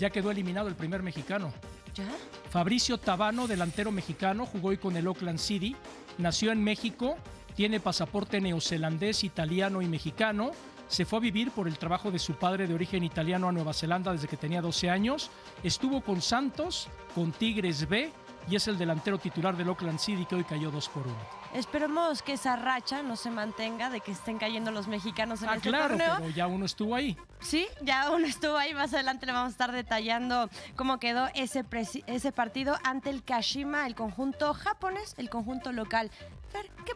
Ya quedó eliminado el primer mexicano. ¿Ya? Fabricio Tabano, delantero mexicano, jugó hoy con el Oakland City. Nació en México, tiene pasaporte neozelandés, italiano y mexicano. Se fue a vivir por el trabajo de su padre de origen italiano a Nueva Zelanda desde que tenía 12 años. Estuvo con Santos, con Tigres B y es el delantero titular del Oakland City que hoy cayó 2 por 1. Esperemos que esa racha no se mantenga de que estén cayendo los mexicanos en Ah, este claro, torneo. pero ya uno estuvo ahí. Sí, ya uno estuvo ahí. Más adelante le vamos a estar detallando cómo quedó ese, ese partido ante el Kashima, el conjunto japonés, el conjunto local. Fer, ¿qué